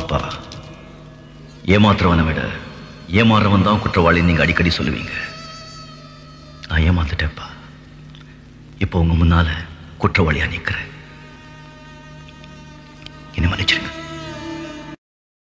அப்பா ஏமாத்துறவனை விட ஏமாறுறவன் தான் குற்றவாளின்னு நீங்கள் அடிக்கடி சொல்லுவீங்க. நான் ஏமாத்துட்டேன்ப்பா இப்போ உங்க முன்னால குற்றவாளியா நிற்கிறேன் என்னை மன்னிச்சிருங்க.